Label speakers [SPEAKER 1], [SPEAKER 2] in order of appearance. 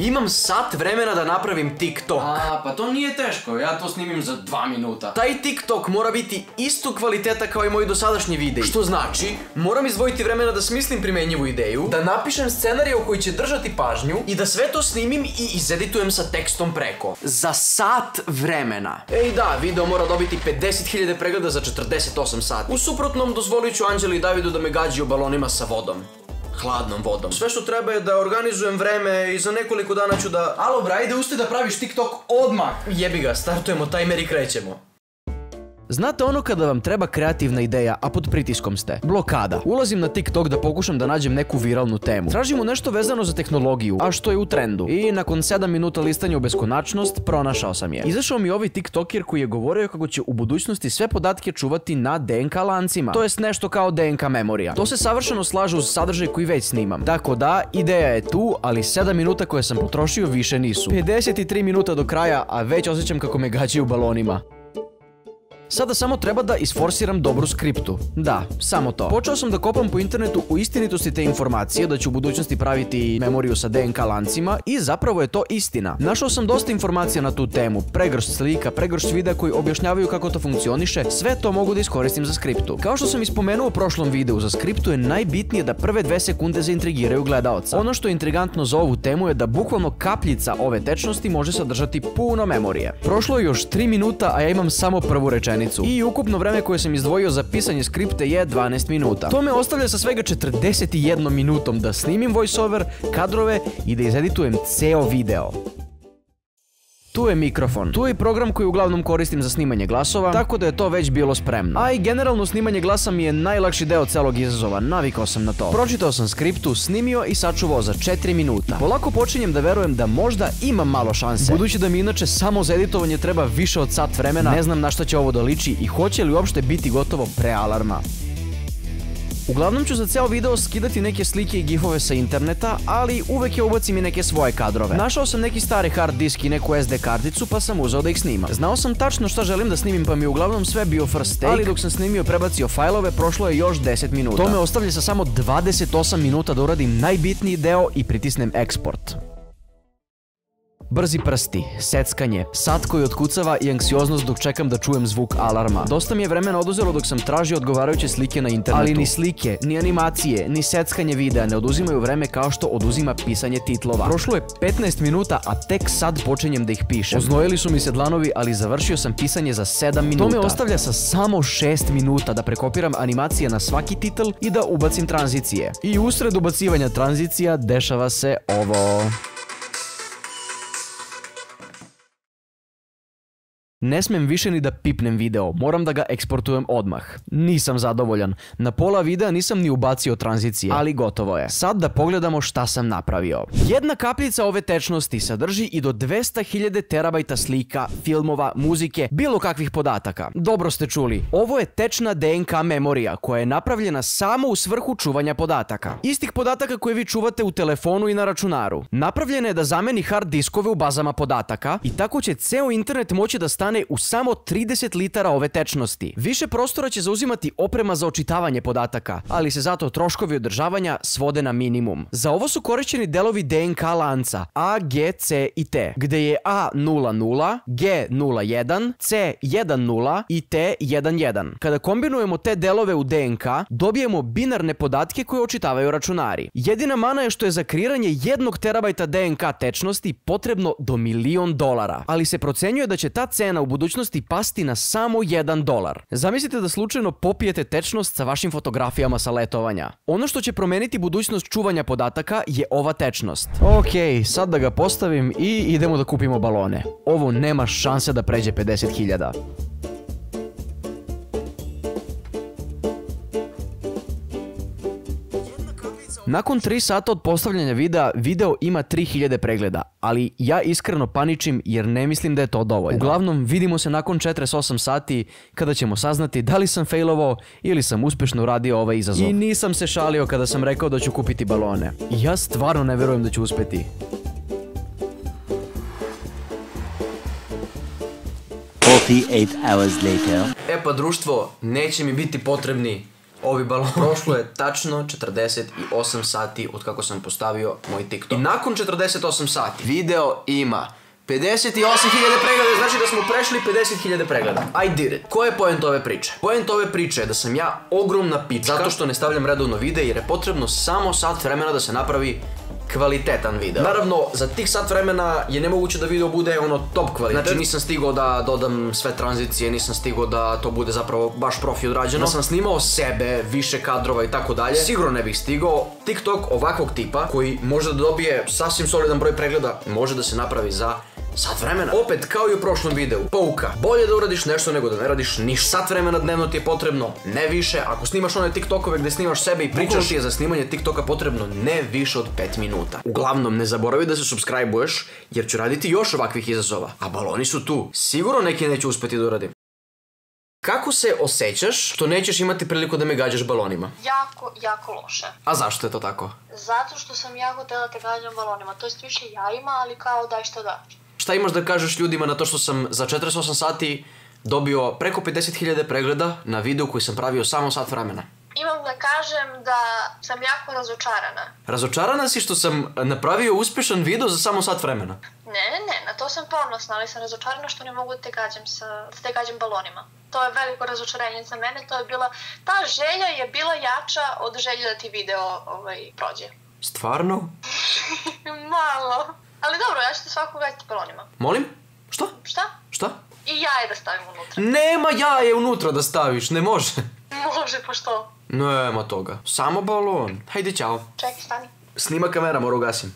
[SPEAKER 1] Imam sat vremena da napravim TikTok.
[SPEAKER 2] A, pa to nije teško, ja to snimim za dva minuta.
[SPEAKER 1] Taj TikTok mora biti isto kvaliteta kao i moji dosadašnji videi. Što znači, moram izdvojiti vremena da smislim primenjivu ideju, da napišem scenariju koji će držati pažnju i da sve to snimim i izeditujem sa tekstom preko. Za sat vremena. Ej da, video mora dobiti 50.000 pregleda za 48 sati. U suprotnom dozvolit ću Anđeli i Davidu da me gađaju balonima sa vodom hladnom vodom. Sve što treba je da organizujem vreme i za nekoliko dana ću da...
[SPEAKER 2] Alo, bra, ide uste da praviš TikTok odmah.
[SPEAKER 1] Jebi ga, startujemo timer i krećemo. Znate ono kada vam treba kreativna ideja, a pod pritiskom ste? Blokada. Ulazim na TikTok da pokušam da nađem neku viralnu temu. Tražimo nešto vezano za tehnologiju, a što je u trendu. I nakon 7 minuta listanja u beskonačnost, pronašao sam je. Izašao mi ovaj TikToker koji je govorio kako će u budućnosti sve podatke čuvati na DNK lancima. To jest nešto kao DNK memorija. To se savršeno slaže uz sadržaj koji već snimam. Tako da, ideja je tu, ali 7 minuta koje sam potrošio više nisu. 53 minuta do kraja, a već osjećam kako me gađaju balonima. Sada samo treba da isforsiram dobru skriptu. Da, samo to. Počeo sam da kopam po internetu u istinitosti te informacije da ću u budućnosti praviti memoriju sa DNK lancima i zapravo je to istina. Našao sam dosta informacija na tu temu, pregršt slika, pregršt videa koji objašnjavaju kako to funkcioniše, sve to mogu da iskoristim za skriptu. Kao što sam ispomenuo u prošlom videu, za skriptu je najbitnije da prve dve sekunde zaintrigiraju gledaoca. Ono što je intrigantno za ovu temu je da bukvalno kapljica ove tečnosti može sadržati puno memorije. Prošlo je još 3 minuta, a ja imam samo prvu rečenicu i ukupno vreme koje sam izdvojio za pisanje skripte je 12 minuta. To me ostavlja sa svega 41 minutom da snimim voiceover, kadrove i da izeditujem ceo video. Tu je mikrofon. Tu je program koji uglavnom koristim za snimanje glasova, tako da je to već bilo spremno. A i generalno snimanje glasa mi je najlakši deo celog izazova, navikao sam na to. Pročitao sam skriptu, snimio i sačuvao za 4 minuta. Polako počinjem da verujem da možda imam malo šanse. Budući da mi inače samo za editovanje treba više od sat vremena, ne znam na šta će ovo da i hoće li uopšte biti gotovo pre alarma. Uglavnom ću za ceo video skidati neke slike i gifove sa interneta, ali uvek je ubacim i neke svoje kadrove. Našao sam neki stari hard disk i neku SD karticu pa sam uzeo da ih snimam. Znao sam tačno šta želim da snimim pa mi uglavnom sve bio first take, ali dok sam snimio prebacio fajlove prošlo je još 10 minuta. To me ostavlja sa samo 28 minuta da uradim najbitniji deo i pritisnem export. Brzi prsti, seckanje, sat koji otkucava i anksioznost dok čekam da čujem zvuk alarma. Dosta mi je vremena oduzelo dok sam tražio odgovarajuće slike na internetu. Ali ni slike, ni animacije, ni seckanje videa ne oduzimaju vreme kao što oduzima pisanje titlova. Prošlo je 15 minuta, a tek sad počinjem da ih pišem. Oznojili su mi se dlanovi, ali završio sam pisanje za 7 minuta. To me ostavlja sa samo 6 minuta da prekopiram animacije na svaki titl i da ubacim tranzicije. I usred ubacivanja tranzicija dešava se ovo. Ne smem više ni da pipnem video, moram da ga eksportujem odmah. Nisam zadovoljan. Na pola videa nisam ni ubacio tranzicije, ali gotovo je. Sad da pogledamo šta sam napravio. Jedna kapljica ove tečnosti sadrži i do 200.000 terabajta slika, filmova, muzike, bilo kakvih podataka. Dobro ste čuli, ovo je tečna DNK memorija koja je napravljena samo u svrhu čuvanja podataka. Istih podataka koje vi čuvate u telefonu i na računaru. Napravljena je da zameni hard diskove u bazama podataka i tako će ceo internet moći da stane u samo 30 litara ove tečnosti. Više prostora će zauzimati oprema za očitavanje podataka, ali se zato troškovi održavanja svode na minimum. Za ovo su korišćeni delovi DNK lanca A, G, C i T, gde je A 00, G 01, C 10 i T 11. Kada kombinujemo te delove u DNK, dobijemo binarne podatke koje očitavaju računari. Jedina mana je što je za kreiranje jednog terabajta DNK tečnosti potrebno do milion dolara, ali se procenjuje da će ta cena u budućnosti pasti na samo 1 dolar. Zamislite da slučajno popijete tečnost sa vašim fotografijama sa letovanja. Ono što će promeniti budućnost čuvanja podataka je ova tečnost. Ok, sad da ga postavim i idemo da kupimo balone. Ovo nema šanse da pređe 50.000. Nakon 3 sata od postavljanja videa, video ima 3000 pregleda, ali ja iskreno paničim jer ne mislim da je to dovoljno. Uglavnom, vidimo se nakon 48 sati kada ćemo saznati da li sam failovao ili sam uspešno uradio ovaj izazov. I nisam se šalio kada sam rekao da ću kupiti balone. Ja stvarno ne verujem da ću uspeti.
[SPEAKER 3] hours later.
[SPEAKER 1] E pa društvo, neće mi biti potrebni Ovi balon. Prošlo je tačno 48 sati od kako sam postavio moj TikTok. I nakon 48 sati video ima 58.000 pregleda, znači da smo prešli 50.000 pregleda. I did it. Ko je point ove priče? Point ove priče je da sam ja ogromna pička zato što ne stavljam redovno videe jer je potrebno samo sat vremena da se napravi kvalitetan video. Naravno, za tih sat vremena je nemoguće da video bude ono top kvalitet. Znači nisam stigao da dodam sve tranzicije, nisam stigao da to bude zapravo baš profi odrađeno. Da sam snimao sebe, više kadrova i tako dalje. Sigurno ne bih stigao. TikTok ovakvog tipa koji može da dobije sasvim solidan broj pregleda, može da se napravi za Sat vremena. Opet, kao i u prošlom videu. Pouka. Bolje da uradiš nešto nego da ne radiš ništa. Sat vremena dnevno ti je potrebno, ne više. Ako snimaš one TikTokove gdje snimaš sebe i pričaš ti je za snimanje TikToka potrebno ne više od 5 minuta. Uglavnom, ne zaboravi da se subscribe-uješ, jer ću raditi još ovakvih izazova. A baloni su tu. Sigurno neki neću uspjeti da uradim. Kako se osjećaš što nećeš imati priliku da me gađaš balonima?
[SPEAKER 3] Jako, jako loše.
[SPEAKER 1] A zašto je to tako?
[SPEAKER 3] Zato što sam jako htjela te gađam balonima. To jest više ja ima, ali kao daj što da.
[SPEAKER 1] Šta imaš da kažeš ljudima na to što sam za 48 sati dobio preko 50.000 pregleda na video koji sam pravio samo sat vremena?
[SPEAKER 3] Imam da kažem da sam jako razočarana.
[SPEAKER 1] Razočarana si što sam napravio uspješan video za samo sat vremena?
[SPEAKER 3] Ne, ne, ne, na to sam ponosna, ali sam razočarana što ne mogu da te gađam, sa, da te gađam balonima. To je veliko razočarenje za mene, to je bila, ta želja je bila jača od želje da ti video ovaj, prođe.
[SPEAKER 1] Stvarno?
[SPEAKER 3] Malo. Ali dobro, ja ću te svakog gađati balonima.
[SPEAKER 1] Molim? Šta?
[SPEAKER 3] Šta?
[SPEAKER 1] Šta?
[SPEAKER 3] I jaje da stavim unutra.
[SPEAKER 1] Nema jaje unutra da staviš, ne može.
[SPEAKER 3] Može, pa što?
[SPEAKER 1] Nema toga. Samo balon. Hajde, čao.
[SPEAKER 3] Čekaj, stani.
[SPEAKER 1] Snima kamera, moram ugasim.